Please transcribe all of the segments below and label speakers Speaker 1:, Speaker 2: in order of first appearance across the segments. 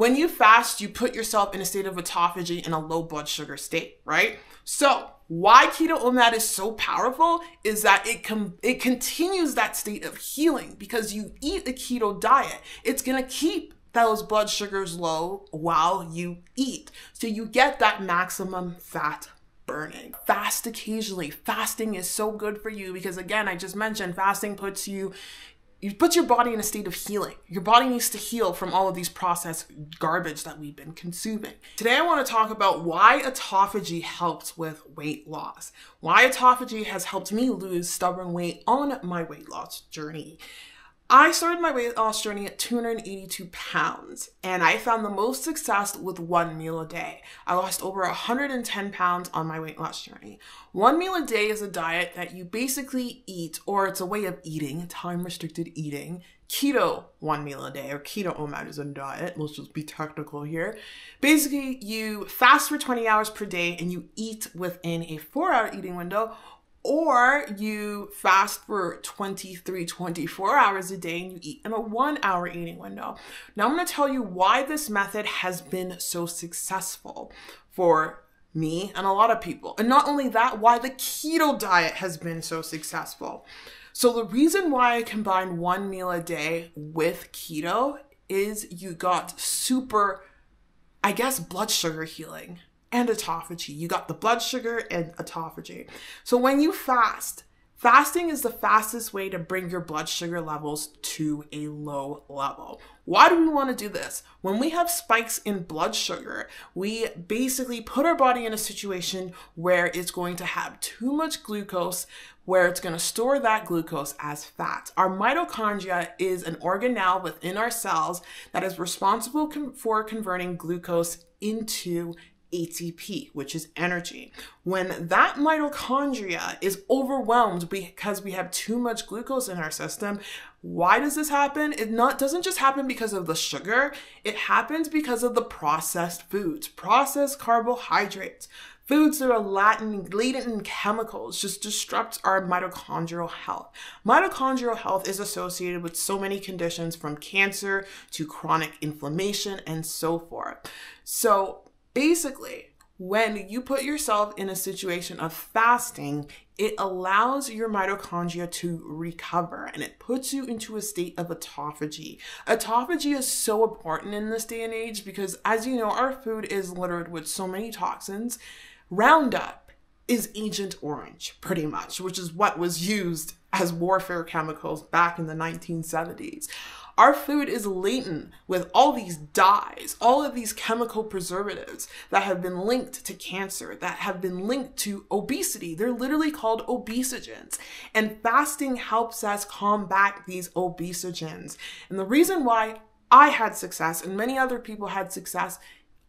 Speaker 1: When you fast, you put yourself in a state of autophagy in a low blood sugar state, right? So, why keto OMAD is so powerful is that it com- it continues that state of healing because you eat a keto diet. It's to keep those blood sugars low while you eat. So you get that maximum fat burning. Fast occasionally. Fasting is so good for you because again, I just mentioned fasting puts you you put your body in a state of healing. Your body needs to heal from all of these processed garbage that we've been consuming. Today, I want to talk about why autophagy helps with weight loss. Why autophagy has helped me lose stubborn weight on my weight loss journey. I started my weight loss journey at 282 pounds, and I found the most success with one meal a day. I lost over 110 pounds on my weight loss journey. One meal a day is a diet that you basically eat, or it's a way of eating, time restricted eating. Keto one meal a day, or keto OMAD is a diet. Let's just be technical here. Basically, you fast for 20 hours per day and you eat within a four hour eating window, or you fast for 23, 24 hours a day and you eat in a one hour eating window. Now, I'm going to tell you why this method has been so successful for me and a lot of people. And not only that, why the keto diet has been so successful. So, the reason why I combine one meal a day with keto is you got super, I guess, blood sugar healing and autophagy. You got the blood sugar and autophagy. So when you fast, fasting is the fastest way to bring your blood sugar levels to a low level. Why do we want to do this? When we have spikes in blood sugar, we basically put our body in a situation where it's going to have too much glucose, where it's going to store that glucose as fat. Our mitochondria is an organelle within our cells that is responsible for converting glucose into ATP, which is energy. When that mitochondria is overwhelmed because we have too much glucose in our system, why does this happen? It not doesn't just happen because of the sugar, it happens because of the processed foods, processed carbohydrates. Foods that are laden, laden in chemicals just disrupt our mitochondrial health. Mitochondrial health is associated with so many conditions from cancer to chronic inflammation and so forth. So Basically, when you put yourself in a situation of fasting, it allows your mitochondria to recover and it puts you into a state of autophagy. Autophagy is so important in this day and age because, as you know, our food is littered with so many toxins. Roundup is Agent Orange, pretty much, which is what was used as warfare chemicals back in the 1970s. Our food is laden with all these dyes, all of these chemical preservatives that have been linked to cancer, that have been linked to obesity. They're literally called obesogens. And fasting helps us combat these obesogens. And the reason why I had success and many other people had success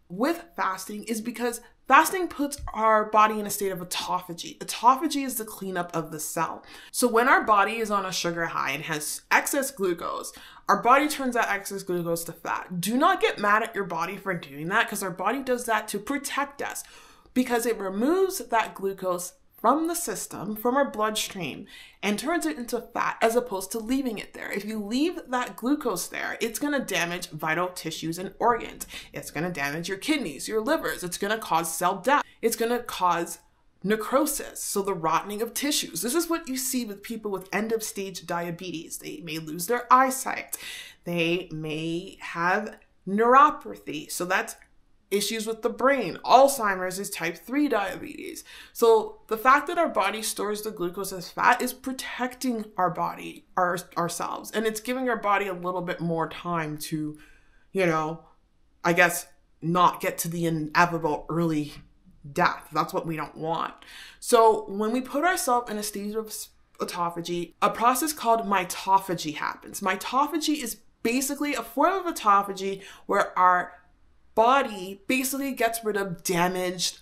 Speaker 1: with fasting is because Fasting puts our body in a state of autophagy. Autophagy is the cleanup of the cell. So when our body is on a sugar high and has excess glucose, our body turns that excess glucose to fat. Do not get mad at your body for doing that because our body does that to protect us because it removes that glucose from the system, from our bloodstream, and turns it into fat as opposed to leaving it there. If you leave that glucose there, it's going to damage vital tissues and organs. It's going to damage your kidneys, your livers. It's going to cause cell death. It's going to cause necrosis, so the rotting of tissues. This is what you see with people with end of stage diabetes. They may lose their eyesight. They may have neuropathy. So that's issues with the brain. Alzheimer's is type 3 diabetes. So the fact that our body stores the glucose as fat is protecting our body, our, ourselves, and it's giving our body a little bit more time to, you know, I guess not get to the inevitable early death. That's what we don't want. So when we put ourselves in a state of autophagy, a process called mitophagy happens. Mitophagy is basically a form of autophagy where our body basically gets rid of damaged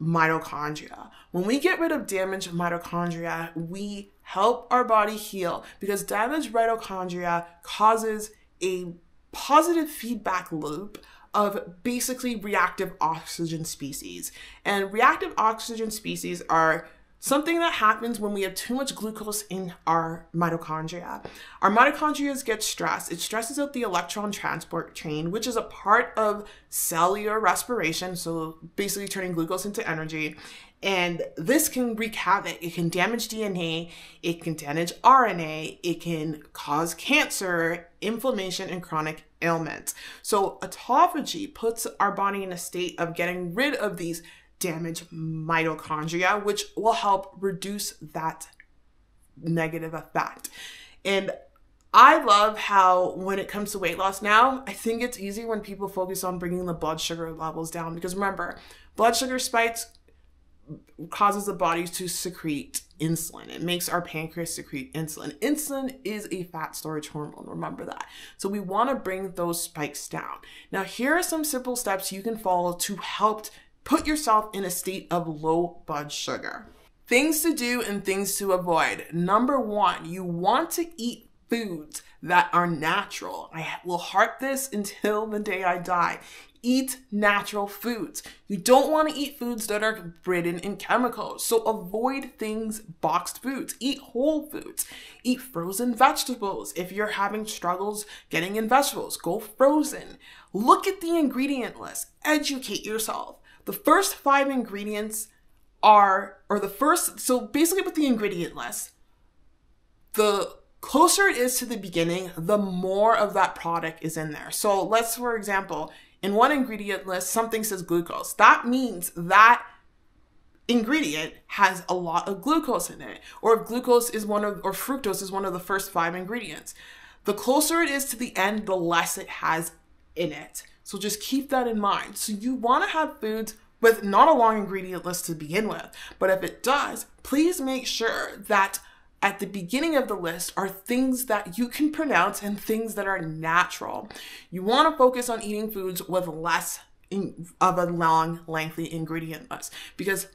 Speaker 1: mitochondria. When we get rid of damaged mitochondria, we help our body heal because damaged mitochondria causes a positive feedback loop of basically reactive oxygen species. And reactive oxygen species are something that happens when we have too much glucose in our mitochondria. Our mitochondria get stressed. It stresses out the electron transport chain, which is a part of cellular respiration, so basically turning glucose into energy. And this can wreak havoc. It can damage DNA, it can damage RNA, it can cause cancer, inflammation, and chronic ailments. So, autophagy puts our body in a state of getting rid of these damaged mitochondria, which will help reduce that negative effect. And I love how when it comes to weight loss now, I think it's easy when people focus on bringing the blood sugar levels down because remember, blood sugar spikes causes the body to secrete insulin. It makes our pancreas secrete insulin. Insulin is a fat storage hormone, remember that. So we want to bring those spikes down. Now, here are some simple steps you can follow to help put yourself in a state of low blood sugar. Things to do and things to avoid. Number one, you want to eat foods that are natural. I will harp this until the day I die. Eat natural foods. You don't want to eat foods that are ridden in chemicals. So avoid things boxed foods. Eat whole foods. Eat frozen vegetables. If you're having struggles getting in vegetables, go frozen. Look at the ingredient list. Educate yourself. The first five ingredients are, or the first, so basically with the ingredient list, the closer it is to the beginning, the more of that product is in there. So let's, for example, in one ingredient list, something says glucose. That means that ingredient has a lot of glucose in it. Or if glucose is one of, or fructose is one of the first five ingredients. The closer it is to the end, the less it has in it. So just keep that in mind. So you want to have foods with not a long ingredient list to begin with, but if it does, please make sure that at the beginning of the list are things that you can pronounce and things that are natural. You want to focus on eating foods with less in, of a long, lengthy ingredient list because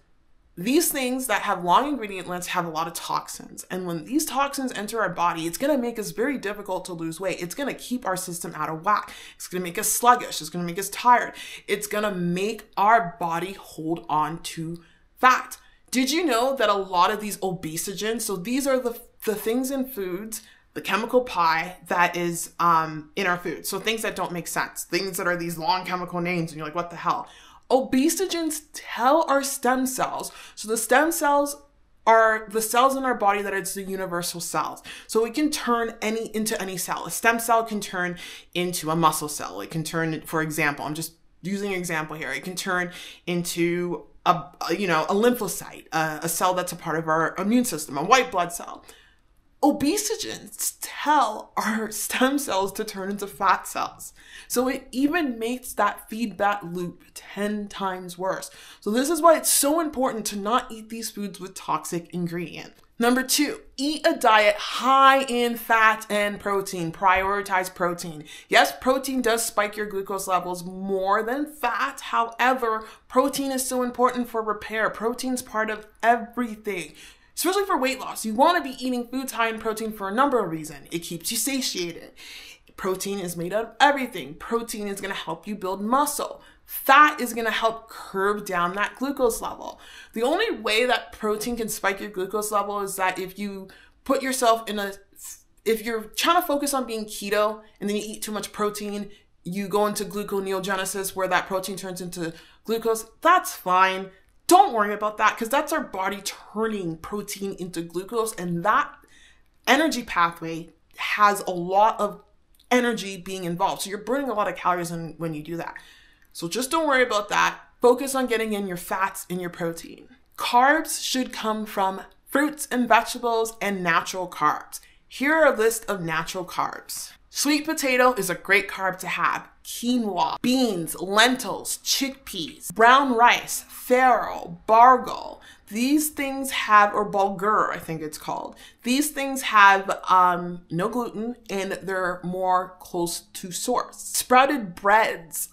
Speaker 1: these things that have long ingredient lists have a lot of toxins. And when these toxins enter our body, it's going to make us very difficult to lose weight. It's going to keep our system out of whack. It's going to make us sluggish. It's going to make us tired. It's going to make our body hold on to fat. Did you know that a lot of these obesogens, so these are the, the things in foods, the chemical pie that is um, in our food. So things that don't make sense, things that are these long chemical names, and you're like, what the hell? Obesogens tell our stem cells. So the stem cells are the cells in our body that it's the universal cells. So it can turn any into any cell. A stem cell can turn into a muscle cell. It can turn, for example, I'm just using an example here. It can turn into a, you know a lymphocyte, a, a cell that's a part of our immune system, a white blood cell obesogens tell our stem cells to turn into fat cells. So it even makes that feedback loop 10 times worse. So this is why it's so important to not eat these foods with toxic ingredients. Number two, eat a diet high in fat and protein. Prioritize protein. Yes, protein does spike your glucose levels more than fat. However, protein is so important for repair. Protein's part of everything especially for weight loss. You want to be eating foods high in protein for a number of reasons. It keeps you satiated. Protein is made out of everything. Protein is going to help you build muscle. Fat is going to help curb down that glucose level. The only way that protein can spike your glucose level is that if you put yourself in a if you're trying to focus on being keto and then you eat too much protein, you go into gluconeogenesis where that protein turns into glucose, that's fine. Don't worry about that because that's our body turning protein into glucose, and that energy pathway has a lot of energy being involved. So you're burning a lot of calories in, when you do that. So just don't worry about that. Focus on getting in your fats and your protein. Carbs should come from fruits and vegetables and natural carbs. Here are a list of natural carbs. Sweet potato is a great carb to have. Quinoa, beans, lentils, chickpeas, brown rice, farro, barley. These things have, or bulgur, I think it's called. These things have um, no gluten and they're more close to source. Sprouted breads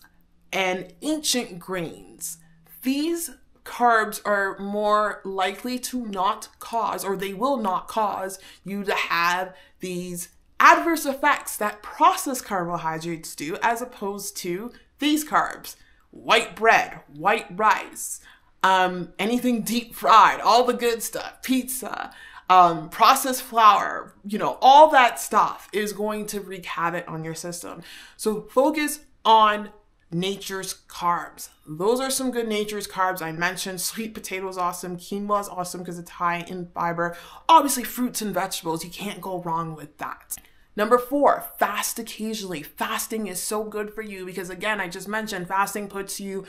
Speaker 1: and ancient grains. These carbs are more likely to not cause, or they will not cause you to have these adverse effects that processed carbohydrates do as opposed to these carbs white bread, white rice, um, anything deep fried, all the good stuff, pizza, um, processed flour, you know, all that stuff is going to wreak havoc on your system. So focus on nature's carbs. Those are some good nature's carbs. I mentioned sweet potato is awesome, quinoa is awesome because it's high in fiber. Obviously, fruits and vegetables, you can't go wrong with that. Number four, fast occasionally. Fasting is so good for you because, again, I just mentioned fasting puts you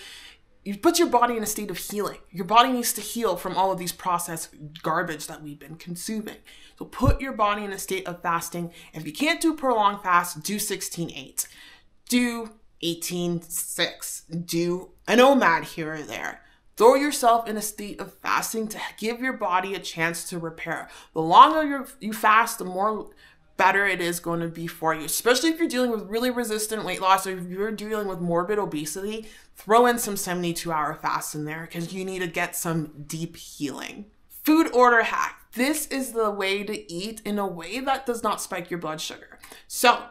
Speaker 1: you put your body in a state of healing. Your body needs to heal from all of these processed garbage that we've been consuming. So put your body in a state of fasting. If you can't do prolonged fast, do 16-8. Do 18-6. Do an OMAD here or there. Throw yourself in a state of fasting to give your body a chance to repair. The longer you fast, the more better it is going to be for you, especially if you're dealing with really resistant weight loss or if you're dealing with morbid obesity. Throw in some 72 hour fasts in there because you need to get some deep healing. Food order hack. This is the way to eat in a way that does not spike your blood sugar. So,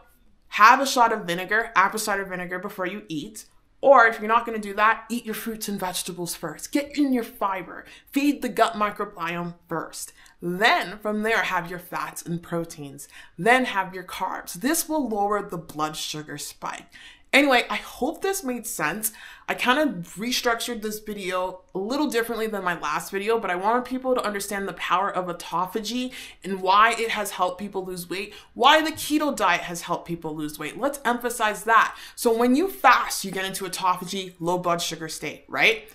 Speaker 1: have a shot of vinegar, apple cider vinegar, before you eat. Or if you're not going to do that, eat your fruits and vegetables first. Get in your fiber. Feed the gut microbiome first. Then from there, have your fats and proteins. Then have your carbs. This will lower the blood sugar spike. Anyway, I hope this made sense. I kind of restructured this video a little differently than my last video, but I wanted people to understand the power of autophagy and why it has helped people lose weight, why the keto diet has helped people lose weight. Let's emphasize that. So when you fast, you get into autophagy, low blood sugar state, right?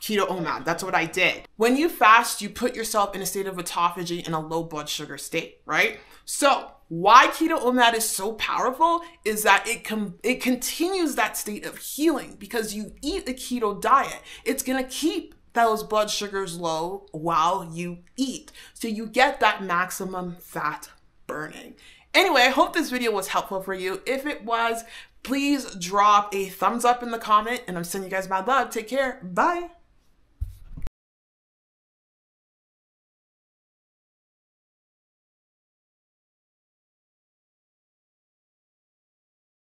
Speaker 1: Keto oh OMAD. That's what I did. When you fast, you put yourself in a state of autophagy in a low blood sugar state, right? So why keto oh OMAD is so powerful is that it com- it continues that state of healing because you eat a keto diet. It's gonna keep those blood sugars low while you eat. So you get that maximum fat burning. Anyway, I hope this video was helpful for you. If it was, please drop a thumbs up in the comment and I'm sending you guys my love. Take care. Bye.